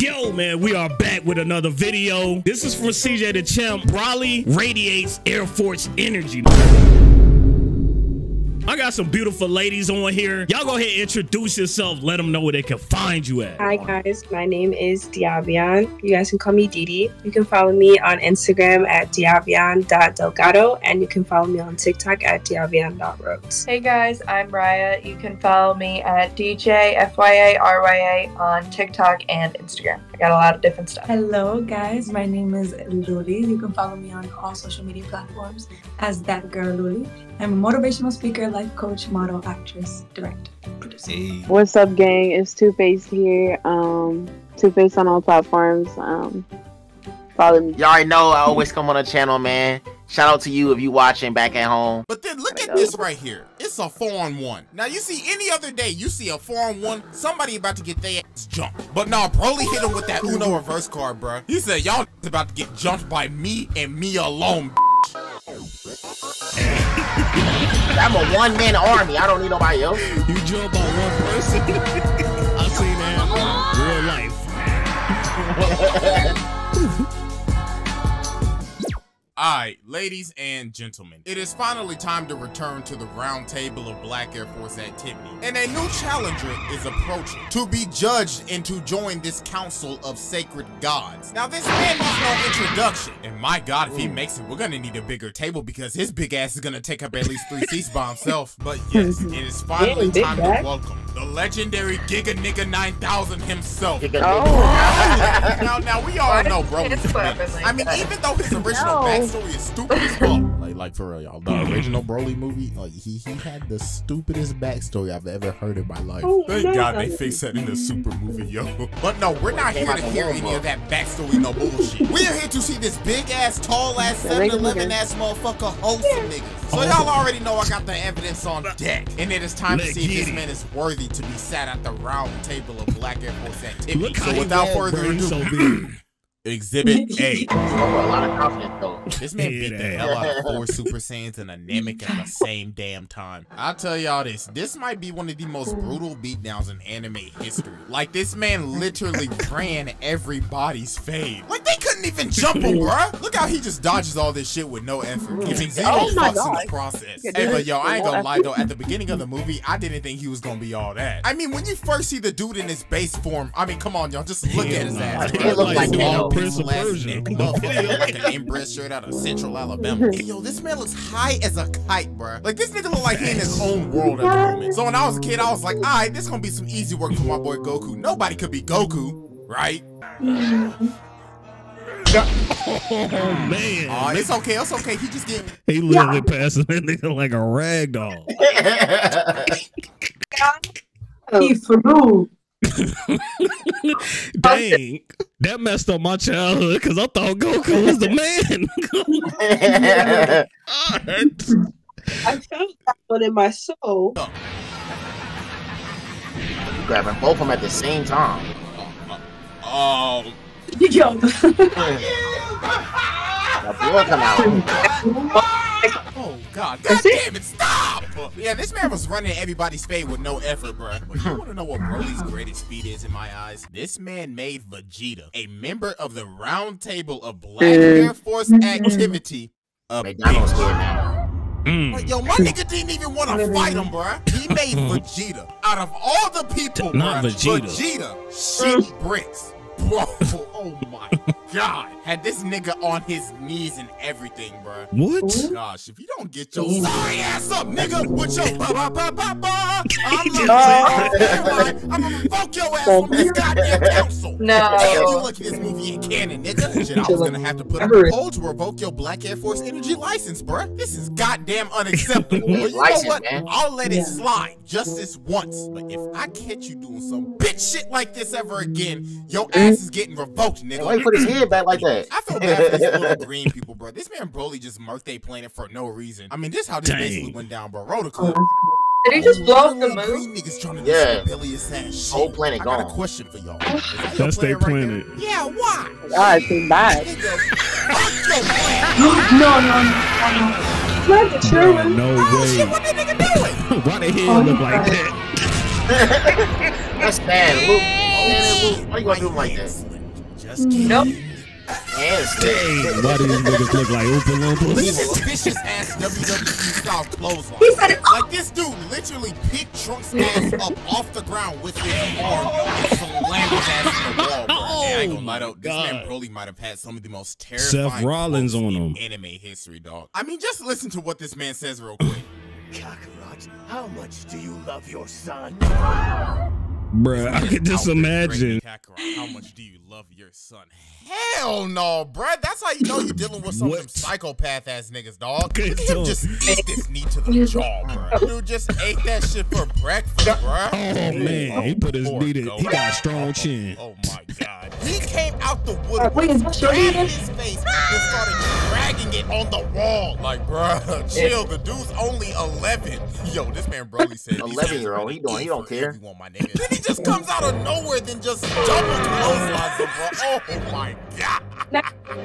Yo, man, we are back with another video. This is from CJ the Champ. Broly radiates Air Force energy. I got some beautiful ladies on here. Y'all go ahead and introduce yourself. Let them know where they can find you at. Hi guys, my name is Deaveon. You guys can call me Didi. You can follow me on Instagram at deaveon.delgado and you can follow me on TikTok at diavian.rose. Hey guys, I'm Raya. You can follow me at DJ FYA RYA on TikTok and Instagram. I got a lot of different stuff. Hello, guys. My name is Luly. You can follow me on all social media platforms as that girl Luly. I'm a motivational speaker, life coach, model, actress, director, producer. Hey. What's up, gang? It's Two Face here. Um, Two Face on all platforms. Um, follow me. Y'all already know I always come on the channel, man. Shout out to you if you watching back at home. But then look at this right here. It's a four on one. Now you see any other day, you see a four on one, somebody about to get their ass jumped. But nah, Broly hit him with that Uno reverse card, bruh. He said, y'all about to get jumped by me and me alone. I'm a one man army. I don't need nobody else. You jump on one person. I seen that in real life. Alright, ladies and gentlemen, it is finally time to return to the round table of Black Air Force activity. And a new challenger is approaching to be judged and to join this council of sacred gods. Now, this man needs no introduction. And my god, if he makes it, we're gonna need a bigger table because his big ass is gonna take up at least three seats by himself. But yes, it is finally Damn, time back. to welcome the legendary Giga Nigga 9000 himself. You can- now, now we all know, bro. his was weapon meant. like I mean, even though his original No. Backstory is stupid as fuck, like, like for real, y'all. The original Broly movie, like he he had the stupidest backstory I've ever heard in my life. Oh, Thank no. God they fixed that in the super movie, yo. But no, we're not here to hear any of that backstory, no bullshit. We're here to see this big ass, tall ass, 7 Eleven ass motherfucker host some niggas. So y'all oh. already know I got the evidence on deck, and it is time to see if this man is worthy to be sat at the round table of Black Air Force activity. Look so without further ado, so big. Exhibit A. Over a lot of confidence though. This man Yeah, beat the that- hell out of four Super Saiyans and a Namek at the same damn time. I'll tell y'all this. This might be one of the most brutal beatdowns in anime history. Like, this man literally ran everybody's fade. Like, they couldn't even jump him, bruh. Look how he just dodges all this shit with no effort. Giving zero Oh my fucks in the process. Hey, but yo, I ain't gonna lie though. At the beginning of the movie, I didn't think he was gonna be all that. I mean, when you first see the dude in his base form, I mean, come on, y'all. Just look at his ass. nah. bruh. It looked like all Kano. Prince of pixel ass Persia. neck, motherfucker, like an inbred shirt out of Central Alabama. Hey, yo, this man looks high as a kite, bruh. Like this nigga look like he in his own world at the moment. So when I was a kid, I was like, all right, this gonna be some easy work for my boy Goku. Nobody could be Goku, right? Oh man. Oh, it's okay, it's okay. He just get he literally passes that nigga like a rag doll. He flew. Dang. That messed up my childhood because I thought Goku was the man. I felt that one in my soul. Grabbing both of them at the same time. oh Yo, The blood come out. Oh God! God damn it! Stop! Yeah, this man was running everybody's fade with no effort, bro. But you want to know what Broly's greatest feat is in my eyes? This man made Vegeta, a member of the Round Table of Black mm. Air Force Activity, a McDonald's bitch. here now. Mm. Like, yo, my mm. nigga didn't even want to fight him, bruh. He made mm. Vegeta. Out of all the people, Not bruh, Vegeta. Vegeta, shit bricks. Bro, oh my god. Had this nigga on his knees and everything, bruh. What? Gosh, if you don't get your sorry ass up, nigga, with your ba ba ba ba ba, I'm gonna, just I'm gonna revoke your ass from this goddamn council. No. Damn, You look at this movie in canon, nigga. Shit, I was gonna have to put up a poll to revoke your Black Air Force Energy license, bruh. This is goddamn unacceptable. but you know License, what? man. I'll let it slide just this once. But if I catch you doing some bitch shit like this ever again, your mm. ass is getting revoked, nigga. Why you put his head back like that? I feel bad for these little green people, bro. This man Broly just murked they planet for no reason. I mean, this how this Dang. basically went down, bro. Roll the clip. Did he just blow up the moon? Green niggas trying to Yeah. some bilious ass shit. Whole planet I got gone. a question for y'all. Is that That's their planet planet. there? Yeah, why? God, too bad. Nigga, fuck your planet. no, no, no, no. Not the true Bro, no Oh shit, way. what that nigga doing? Why the Oh, look like cried. that? That's bad. Luke. Man, why you gonna do him like that? Just kidding. Nope. And Dang, why do these niggas look like Oompa Loompas? This vicious ass WWE style clothesline. He said it. Like this dude literally picked Trunk's ass up off the ground with his arm and slammed his ass in the wall. Bro. Oh, Hey, I ain't gonna oh, lie though, this man God. Broly might have had some of the most terrifying Seth Rollins quotes on in him. anime history, dog. I mean, just listen to what this man says real quick. Kakarot, how much do you love your son? Bruh, I could just imagine. Kakarot, How much do you love your son? Hell no, bruh. That's how you know you're dealing with some of them psychopath ass niggas, dog. Look at him just eat this knee to the jaw, bruh. Dude just ate that shit for breakfast, bruh. Oh man, he put his knee to, he got a strong oh, chin. Oh my god. He came out the wood, Wait, is that your grabbed his face, and started dragging it on the wall. Like, bruh, chill. The dude's only 11. Yo, this man Broly said. these 11 year old, he don't- he don't for care. everyone, my nigga. Then he just comes out of nowhere, then just double clotheslines him, bro. Oh my god.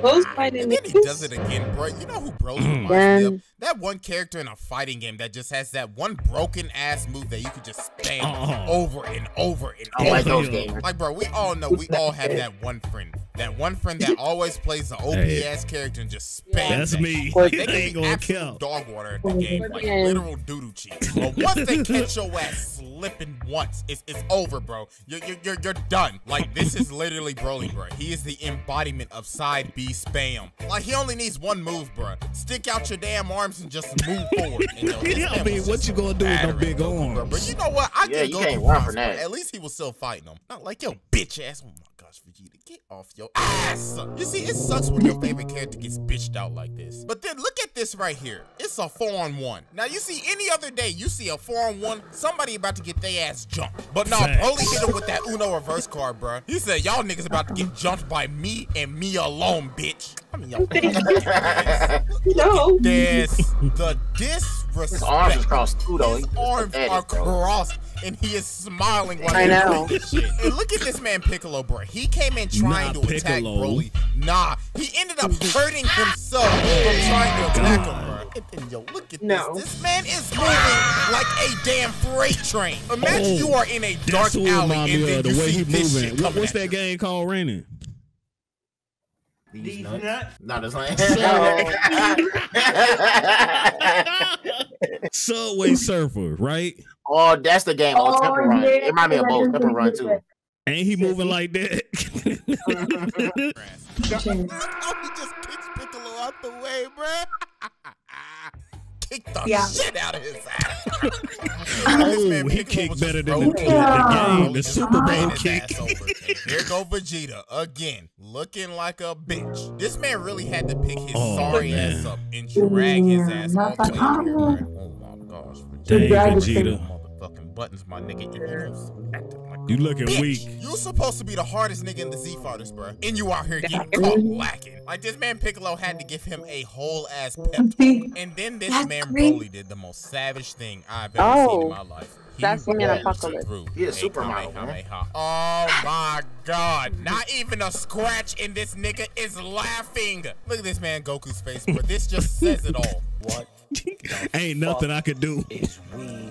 Close fight in And the then he does it again, bro. You know who Broly hmm. reminds me of? That one character in a fighting game that just has that one broken ass move that you could just spam Oh. over and over and I don't like over. those gamers. Like, bro, we all know we all have that one friend. That one friend that always plays the OP Hey. ass character and just spams. That's that me. shit. They I can ain't be gonna absolute dog water at the game, like literal doodoo cheeks. But once they catch your ass slipping once, it's, it's over, bro. You're, you're, you're, you're done. Like, this is literally Broly, bro. He is the embodiment of side B spam. Like, he only needs one move, bro. Stick out your damn arms and just move forward. And, yo, this Yeah, I mean, what you gonna do with them battering big Goku, bro. arms? But you know what? I Yeah, give you can't run props, from bro. that. At least he was still fighting him. Not like, yo, bitch ass. Oh my gosh, Vegeta, get off your ass. You see, it sucks when your favorite character gets bitched out like this. But then look at this right here. It's a four on one. Now you see, any other day you see a four on one, somebody about to get their ass jumped. But now Facts. Broly hit him with that Uno reverse card, bro. He said, y'all niggas about to get jumped by me and me alone, bitch. I mean, y'all. No. This the disrespect. His arms is crossed too, though. His arms pathetic, are crossed, and he is smiling while I he's know. doing this shit. And look at this man Piccolo, bro. He came in trying Nah, to attack Piccolo. Broly. Nah, he ended up hurting himself from trying to attack him, bro. And, and yo, look at No. this. This man is moving like a damn freight train. Imagine Oh, you are in a dark That's who alley and then of you the way see he this shit moving. What, coming what's at that game called, Raining? These nuts. No, that's not. Subway Surfer, right? Oh, that's the game. Oh, Oh, Temple Run. yeah, It remind me of I both didn't Temple think Run too. Ain't he moving like that? Chance. Oh, he just kicks Piccolo out the way, bruh. Kick the Yeah. shit out of his ass. oh, he kicked better than the, the, the game, the Super Bowl kick. Here go Vegeta again, looking like a bitch. This man really had to pick his Oh, sorry man. ass up and drag his ass not all the way that- here, bruh. Oh my gosh, Dang, Vegeta. Vegeta. Motherfucking buttons, my nigga. If you was acting like You looking bitch. weak. You supposed to be the hardest nigga in the Z fighters, bro. And you out here getting caught lacking. Like this man Piccolo had to give him a whole ass pep talk. And then this That's man crazy. Broly did the most savage thing I've ever seen in Oh, my life. He that's him in Apocalypse. through He is a supermodel, man. Kamehameha. Oh my god. Not even a scratch and this nigga is laughing. Look at this man Goku's face, but This just says it all. What Ain't nothing I could do. is we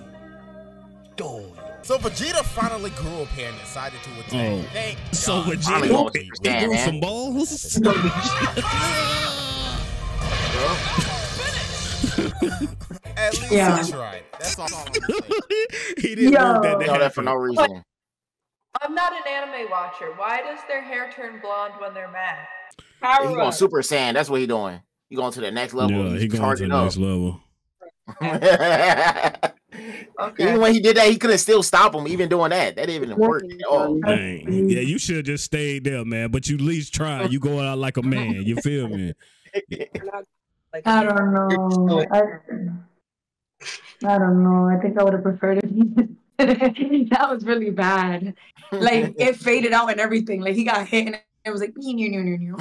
doing? So Vegeta finally grew up here and decided to attack. Oh. Thank So God. Vegeta, he grew man. some balls. At least Yeah. he tried. That's all I'm saying. he didn't Yo. want that You to know that for no reason. I'm not an anime watcher. Why does their hair turn blonde when they're mad? Power He's going. Super Saiyan. That's what he doing. He going to the next level. Yeah, He's he going to the charging up. next level. Okay. even when he did that, he couldn't still stop him. Even doing that, that didn't even work at all. Dang. Yeah, you should have just stayed there, man. But you at least try. You going out like a man. You feel me? I don't know. I, I don't know. I think I would have preferred it. that was really bad. Like it faded out and everything. Like he got hit and it was like new new new new.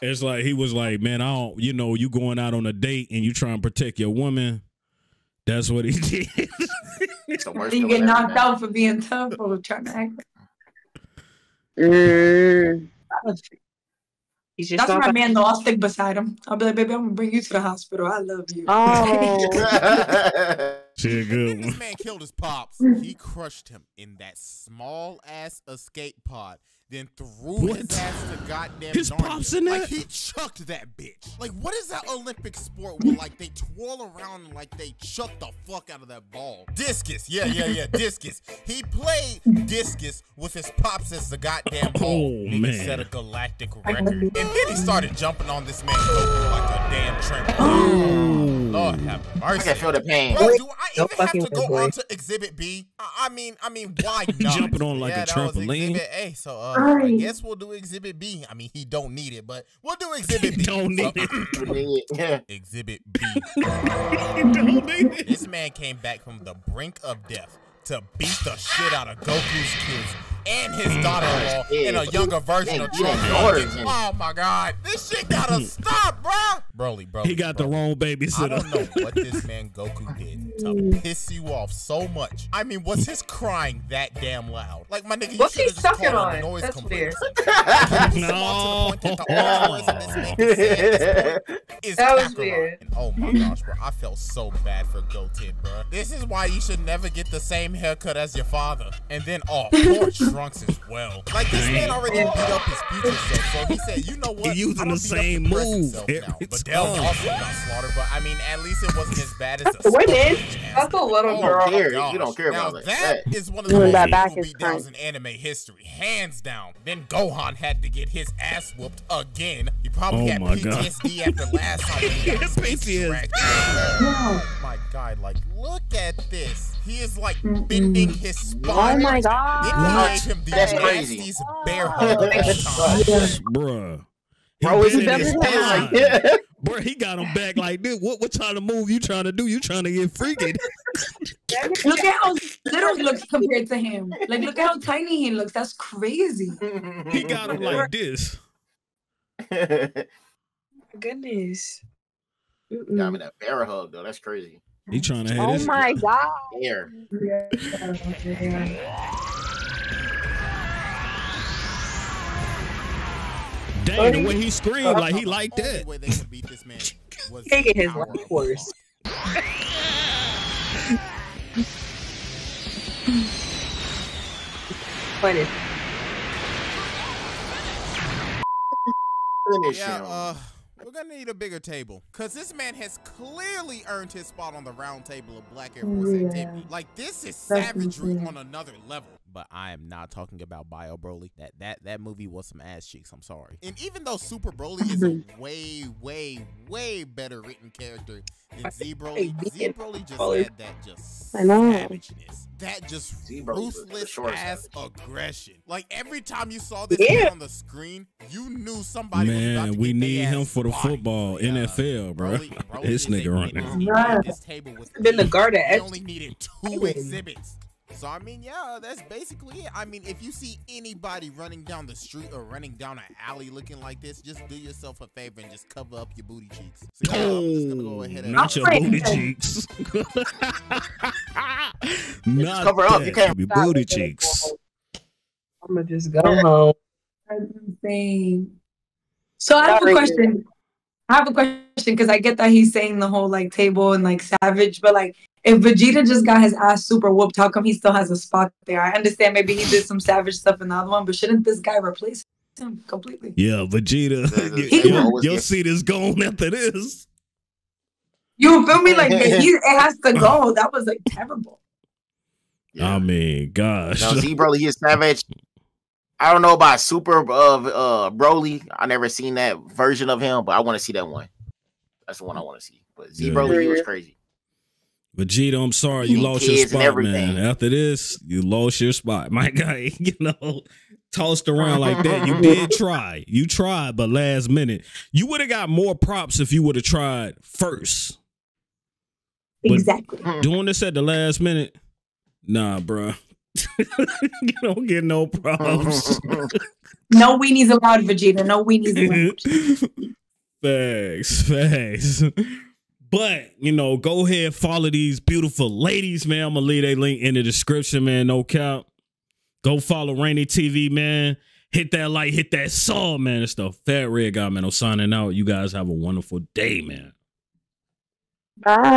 It's like he was like, man, I don't. You know, you going out on a date and you trying to protect your woman. That's what he did. It's the worst You get knocked man. out for being tough or trying to act. Mm, he's just That's my man though. I'll stick beside him. I'll be like, baby, I'm gonna bring you to the hospital. I love you. oh, She a good Then this man killed his pops. He crushed him in that small ass escape pod. Then threw What? his ass to goddamn His Narnia. pops in Like he chucked that bitch. Like what is that Olympic sport where like they twirl around and like they chuck the fuck out of that ball? Discus. Yeah, yeah, yeah. discus. He played discus with his pops as the goddamn ball. Oh, Nigga man. set a galactic record. And then he started jumping on this man Goku like a damn trampoline. Lord have mercy. I can feel the pain. Bro, do I No even have to go on to Exhibit B? I I mean, I mean, why not? Jumping on like yeah, a trampoline? Exhibit A, so uh, I guess we'll do Exhibit B. I mean, he don't need it, but we'll do Exhibit B. Don't need it. Exhibit B. Don't need it. This man came back from the brink of death to beat the shit out of Goku's kids and his daughter-in-law Yeah. in a younger version of you ain't Trunks. daughters in it. Oh my god, this shit gotta stop, bro. Broly, bro. He got the wrong babysitter. I don't know what this man Goku did to piss you off so much. I mean, was his crying that damn loud? Like my nigga, you What's should he have just sucking called on on? the noise That's complaint. No. Is That was Kakarot. weird. And oh my gosh, bro, I felt so bad for Goten, bro. This is why you should never get the same haircut as your father. And then, oh, poor Trunks as well. Like this man already beat up his future self, so he said, you know what? He using the same move self every now. But time. Dell also got slaughtered, but I mean, at least it wasn't as bad as the Women. That's a little Oh, girl. my care. gosh. You don't care now, about that. that. is one of the Doing most that back beatdowns fine. in anime history, hands down. Then Gohan had to get his ass whooped again. He probably Oh had my God. PTSD after last time. He got his face PTSD. Oh my god! Like, look at this. He is like bending his spine. Oh my Then god. he gave him the That's crazy. nastiest bear hug of all time. Bruh. He Bro, is he bending his definitely spine. like, yeah. Bruh, he got him back like this. What what kind of move you trying to do? You trying to get freaky? Look at how little he looks compared to him. Like, look at how tiny he looks. That's crazy. He got him like this. Goodness. Got Mm-mm. me that bear hug though. That's crazy. He trying to have Oh this. my god. Bear. Dang, the way he screamed, like he liked The only that. way they could beat this man was Taking his life of force. Funny. Finish Yeah, uh, we're gonna need a bigger table. Cause this man has clearly earned his spot on the round table of Black Air Force Yeah. activity. Like this is Definitely. savagery on another level. But I am not talking about Bio Broly. That that that movie was some ass cheeks. I'm sorry. And even though Super Broly is a way, way, way better written character than Z Broly, Z Broly just Broly. had that just savageness. That just Z Broly ruthless ass aggression. Like every time you saw this Yeah. on the screen, you knew somebody was about Man, we get need him for the bodied. football, Yeah. Uh, NFL, bro. Broly- Broly This nigga menace. running. He Right. made This table was Been the guard at only needed two exhibits. So I mean, yeah, that's basically it. I mean, if you see anybody running down the street or running down an alley looking like this, just do yourself a favor and just cover up your booty cheeks. So yeah, I'm just gonna go ahead and not your booty cheeks. not cover up, you can't- Your booty cheeks. I'm gonna just go home. That's insane. So I have a question. I have a question because I get that he's saying the whole like table and like savage, but like if Vegeta just got his ass super whooped, how come he still has a spot there? I understand maybe he did some savage stuff in the other one, but shouldn't this guy replace him completely? Yeah, Vegeta. The- the you, table will always you'll see this gone after this. You feel me? Like he, it has to go. That was like terrible. I mean, gosh. No, Z Broly, he is savage. I don't know about Super of uh, Broly. I never seen that version of him, but I want to see that one. That's the one I want to see. But Z Yeah. Broly, he was crazy. Vegeta, I'm sorry you lost your spot, man. After this, you lost your spot. My guy, you know, tossed around like that. You did try. You tried, but last minute. You would have got more props if you would have tried first. But- Exactly. Mm. Doing this at the last minute, nah, bruh. you don't get no props. No weenies allowed, Vegeta. No weenies allowed. facts, facts. But you know, go ahead, follow these beautiful ladies, man. I'm gonna leave a link in the description, man. No cap. Go follow Rainey TV, man. Hit that like, hit that saw, man. It's the Fat Red Guy, man. I'm signing out. You guys have a wonderful day, man. Bye.